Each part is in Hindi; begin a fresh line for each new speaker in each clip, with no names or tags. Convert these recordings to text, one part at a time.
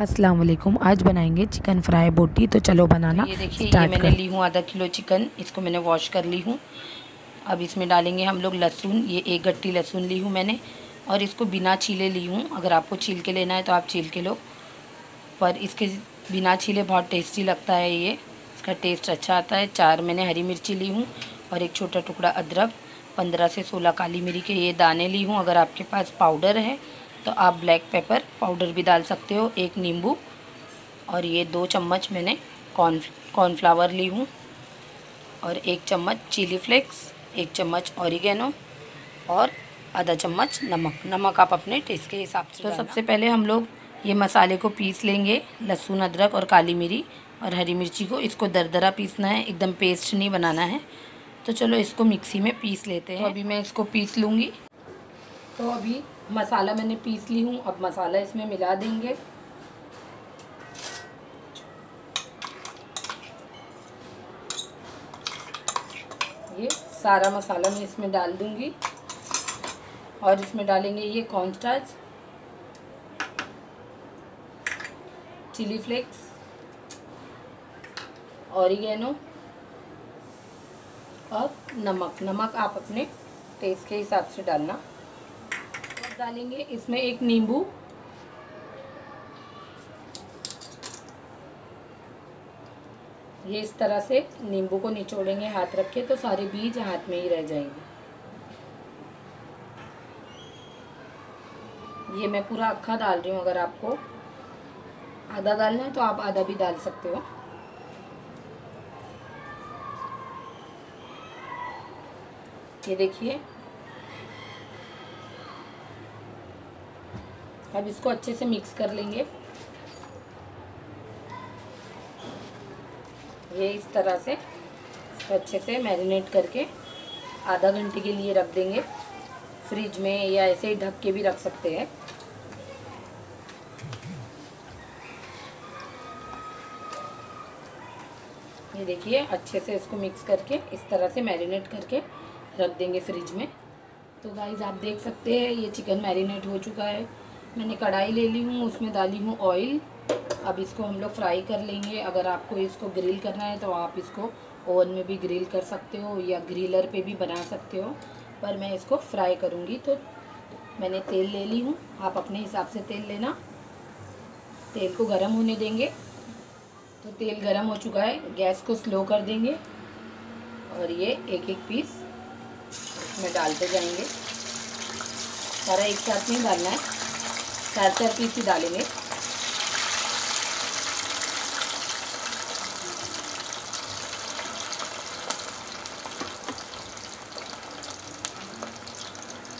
अस्सलाम वालेकुम आज बनाएँगे चिकन फ्राई बोटी तो चलो बनाना
ये देखिए ये मैंने ली हूँ आधा किलो चिकन इसको मैंने वॉश कर ली हूँ। अब इसमें डालेंगे हम लोग लहसुन ये एक गट्टी लहसुन ली हूँ मैंने और इसको बिना छीले ली हूँ। अगर आपको छील के लेना है तो आप छील के लो पर इसके बिना छीले बहुत टेस्टी लगता है ये। इसका टेस्ट अच्छा आता है। चार मैंने हरी मिर्ची ली हूँ और एक छोटा टुकड़ा अदरक पंद्रह से सोलह काली मिरी के ये दाने ली हूँ। अगर आपके पास पाउडर है तो आप ब्लैक पेपर पाउडर भी डाल सकते हो एक नींबू और ये दो चम्मच मैंने कॉर्न कॉर्नफ्लावर ली हूँ और एक चम्मच चिली फ्लेक्स एक चम्मच ऑरिगेनो और आधा चम्मच नमक। नमक आप अपने टेस्ट के हिसाब से तो सबसे पहले हम लोग ये मसाले को पीस लेंगे लहसुन अदरक और काली मिरी और हरी मिर्ची को। इसको दरदरा पीसना है एकदम पेस्ट नहीं बनाना है। तो चलो इसको मिक्सी में पीस लेते हैं। तो अभी मैं इसको पीस लूँगी। तो अभी मसाला मैंने पीस ली हूँ, अब मसाला इसमें मिला देंगे। ये सारा मसाला मैं इसमें डाल दूँगी। और इसमें डालेंगे ये कॉर्नस्टार्च चिली फ्लेक्स ऑरिगेनो और नमक। नमक आप अपने टेस्ट के हिसाब से डालना। डालेंगे इसमें एक नींबू। ये इस तरह से नींबू को निचोड़ेंगे हाथ रख के तो सारे बीज हाथ में ही रह जाएँगे। ये मैं पूरा अक्खा डाल रही हूँ अगर आपको। आधा डालना है तो आप आधा भी डाल सकते हो। ये देखिए अब इसको अच्छे से मिक्स कर लेंगे। ये इस तरह से अच्छे से मैरिनेट करके आधा घंटे के लिए रख देंगे। फ्रिज में या ऐसे ही ढक के भी रख सकते हैं। ये देखिए, अच्छे से इसको मिक्स करके इस तरह से मैरिनेट करके रख देंगे फ्रिज में। तो गाइज़ आप देख सकते हैं, ये चिकन मैरिनेट हो चुका है। मैंने कढ़ाई ले ली हूँ, उसमें डाली हूँ ऑयल अब इसको हम लोग फ्राई कर लेंगे। अगर आपको इसको ग्रिल करना है तो आप इसको ओवन में भी ग्रिल कर सकते हो या ग्रिलर पे भी बना सकते हो। पर मैं इसको फ्राई करूँगी तो मैंने तेल ले ली हूँ। आप अपने हिसाब से तेल लेना। तेल को गर्म होने देंगे। तो तेल गर्म हो चुका है। गैस को स्लो कर देंगे। और ये एक एक पीस इसमें डालते जाएँगे। सारा एक साथ नहीं डालना है। चार चार पीस ही डालेंगे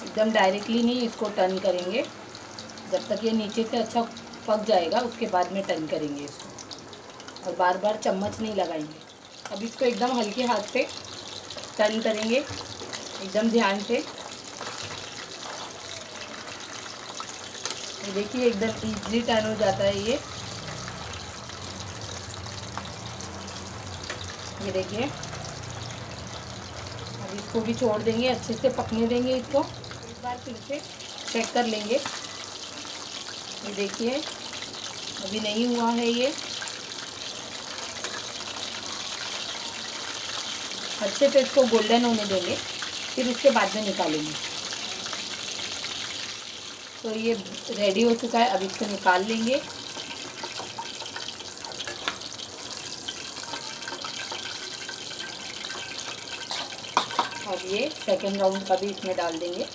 एकदम डायरेक्टली नहीं इसको टर्न करेंगे। जब तक ये नीचे से अच्छा पक जाएगा, उसके बाद में टर्न करेंगे इसको। और बार बार चम्मच नहीं लगाएँगे। अब इसको एकदम हल्के हाथ से टर्न करेंगे। एकदम ध्यान से। देखिए एकदम इजली टर्न हो जाता है ये। ये देखिए। अब इसको भी छोड़ देंगे, अच्छे से पकने देंगे इसको। एक बार फिर से चेक कर लेंगे। ये देखिए, अभी नहीं हुआ है ये। अच्छे से इसको गोल्डन होने देंगे, फिर उसके बाद में निकालेंगे। तो ये रेडी हो चुका है, अब इसको निकाल लेंगे। अब ये सेकेंड राउंड का भी इसमें डाल देंगे।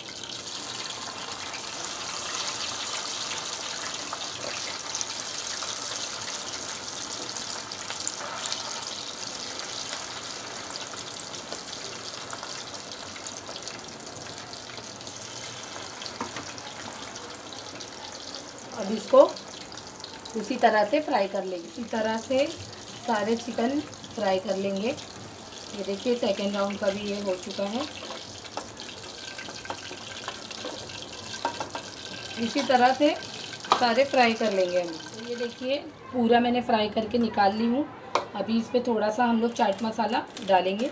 अब इसको उसी तरह से फ्राई कर लेंगे। इसी तरह से सारे चिकन फ्राई कर लेंगे। ये देखिए सेकेंड राउंड का भी ये हो चुका है। इसी तरह से सारे फ्राई कर लेंगे हम। तो ये देखिए, पूरा मैंने फ्राई करके निकाल ली हूँ। अभी इस पर थोड़ा सा हम लोग चाट मसाला डालेंगे।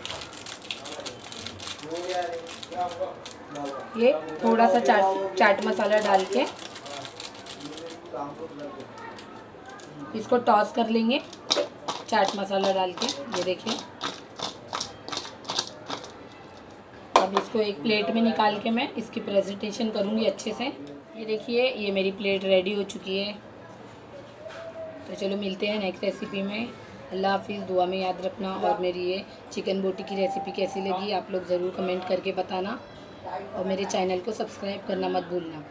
ये थोड़ा सा चाट चाट मसाला डाल के इसको टॉस कर लेंगे। चाट मसाला डाल के, ये देखिए। अब इसको एक प्लेट में निकाल के मैं इसकी प्रेजेंटेशन करूँगी अच्छे से। ये देखिए, ये मेरी प्लेट रेडी हो चुकी है। तो चलो मिलते हैं नेक्स्ट रेसिपी में। अल्लाह हाफिज़, दुआ में याद रखना। और मेरी ये चिकन बोटी की रेसिपी कैसी लगी, आप लोग ज़रूर कमेंट करके बताना। और मेरे चैनल को सब्सक्राइब करना मत भूलना।